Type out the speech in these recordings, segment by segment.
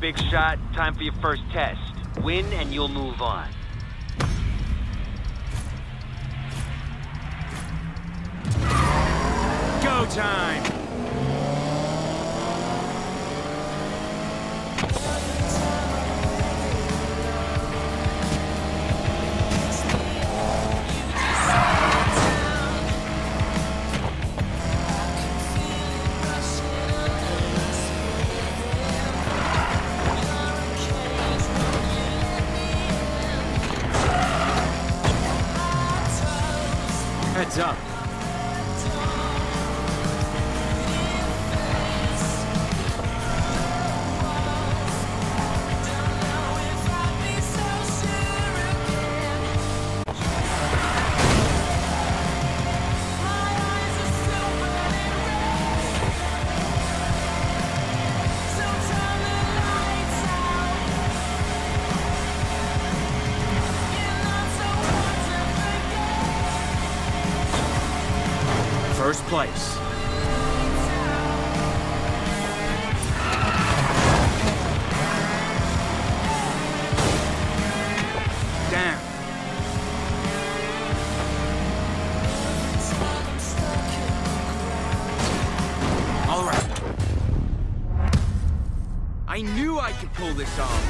big shot. Time for your first test. Win and you'll move on. Go time! heads up. First place. All right. I knew I could pull this off.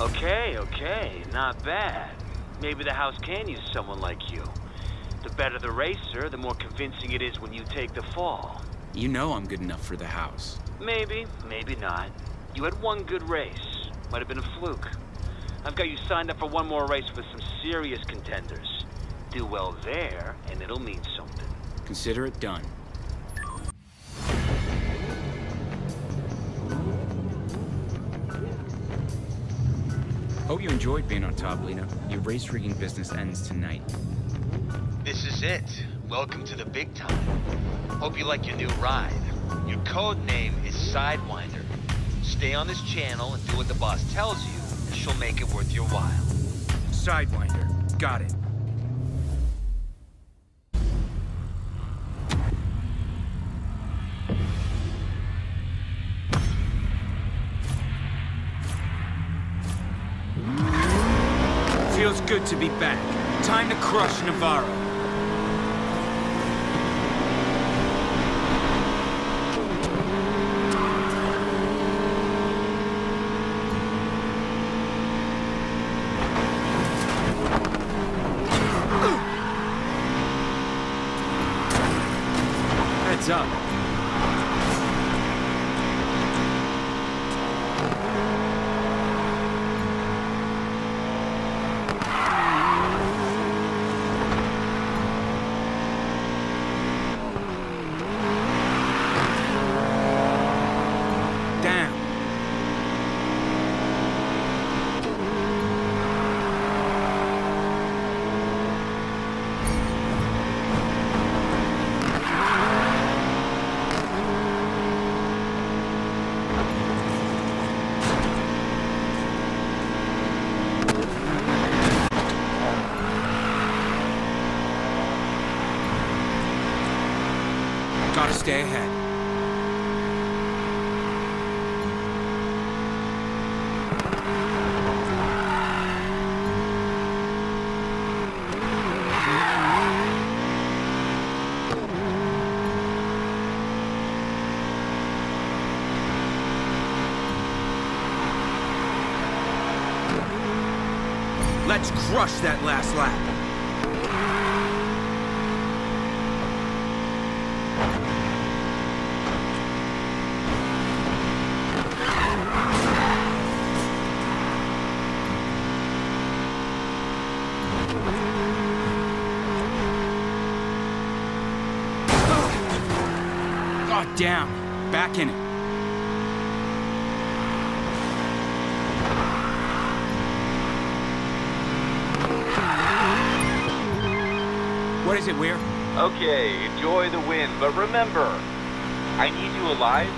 Okay, okay, not bad. Maybe the house can use someone like you. The better the racer, the more convincing it is when you take the fall. You know I'm good enough for the house. Maybe, maybe not. You had one good race. Might have been a fluke. I've got you signed up for one more race with some serious contenders. Do well there, and it'll mean something. Consider it done. Hope you enjoyed being on top, Lina. Your race rigging business ends tonight. This is it. Welcome to the big time. Hope you like your new ride. Your code name is Sidewinder. Stay on this channel and do what the boss tells you, and she'll make it worth your while. Sidewinder. Got it. Feels good to be back. Time to crush Navarro. Heads up. Down. Gotta stay ahead. Let's crush that last lap. Damn. Back in it. What is it, Weir? Okay, enjoy the win, but remember, I need you alive.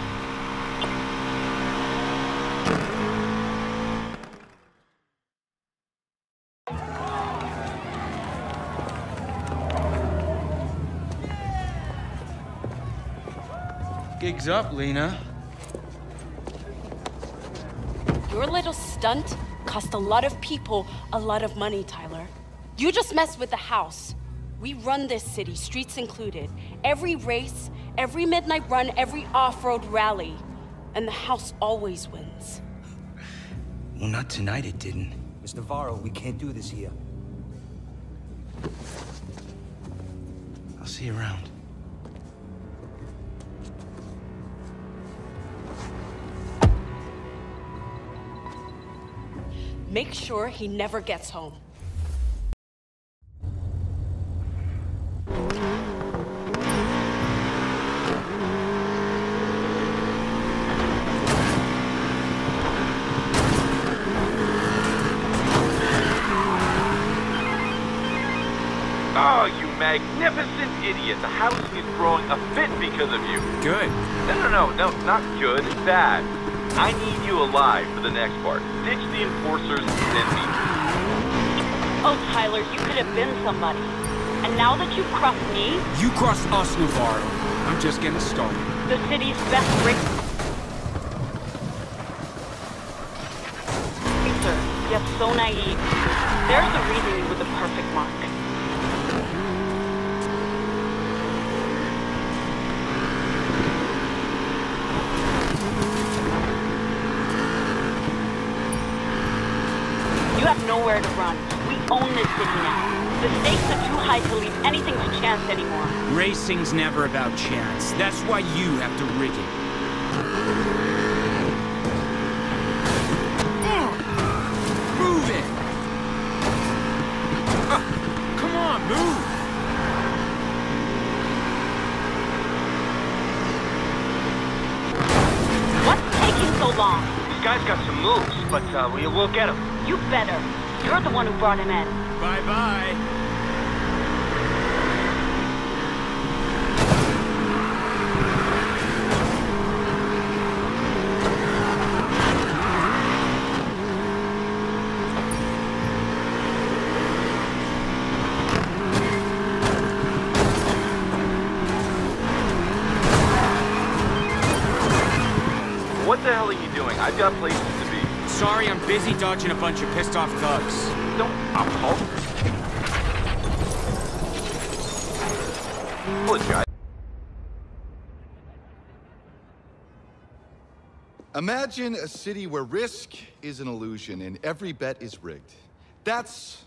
Gig's up, Lina. Your little stunt cost a lot of people a lot of money, Tyler. You just messed with the house. We run this city, streets included. Every race, every midnight run, every off-road rally. And the house always wins. Well, not tonight it didn't. Miss Navarro, we can't do this here. I'll see you around. Make sure he never gets home. Oh, you magnificent idiot. The house is throwing a fit because of you. Good. No, no, no, no, not good. It's bad. I need you alive for the next part. Ditch the enforcers and send me. Oh, Tyler, you could have been somebody. And now that you've crossed me, You crossed us, Navarro. I'm just getting started. the city's best racer, yet so naive. There's a reason you were the perfect mark. You have nowhere to run. We own this city now. The stakes are too high to leave anything to chance anymore. Racing's never about chance. That's why you have to rig it. Move it! Come on, move! What's taking so long? This guy's got some moves, but uh, we will get him. You better. You're the one who brought him in. Bye-bye. What the hell are you doing? I've got places to be. Sorry, I'm busy dodging a bunch of pissed off thugs. Don't apologize. Apologize. Imagine a city where risk is an illusion and every bet is rigged. That's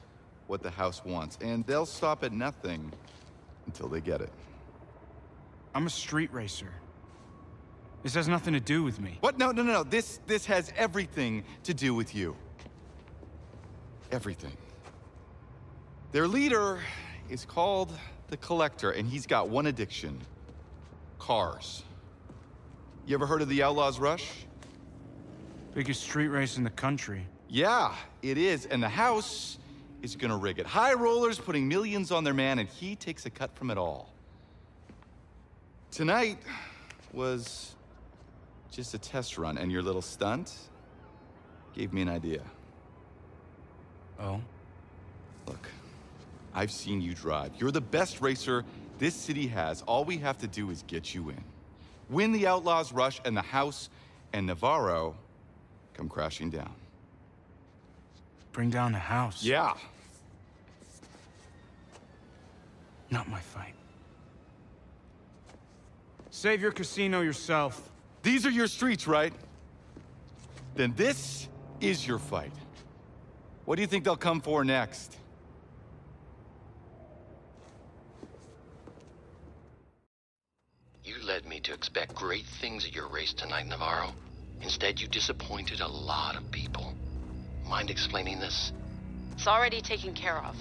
what the House wants, and they'll stop at nothing until they get it. I'm a street racer. This has nothing to do with me. What? No, no, no, no. This, this has everything to do with you. Everything. Their leader is called the Collector, and he's got one addiction. Cars. You ever heard of the Outlaws Rush? Biggest street race in the country. Yeah, it is, and the House is gonna rig it. High rollers putting millions on their man, and he takes a cut from it all. Tonight was just a test run, and your little stunt gave me an idea. Oh? Look, I've seen you drive. You're the best racer this city has. All we have to do is get you in. Win the Outlaws Rush, and the House and Navarro come crashing down. Bring down the house. Yeah. Not my fight. Save your casino yourself. These are your streets, right? Then this is your fight. What do you think they'll come for next? You led me to expect great things at your race tonight, Navarro. Instead, you disappointed a lot of people. Mind explaining this? It's already taken care of.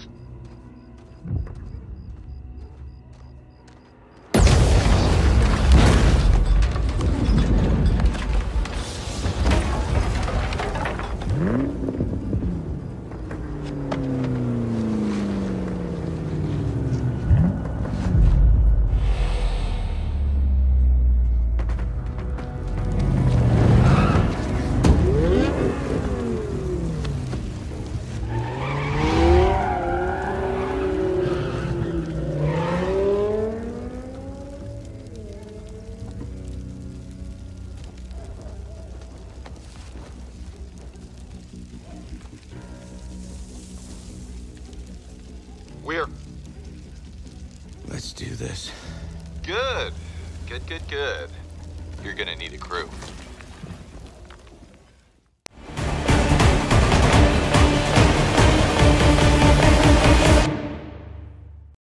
We're Let's do this. good. Good, good, good. You're gonna need a crew.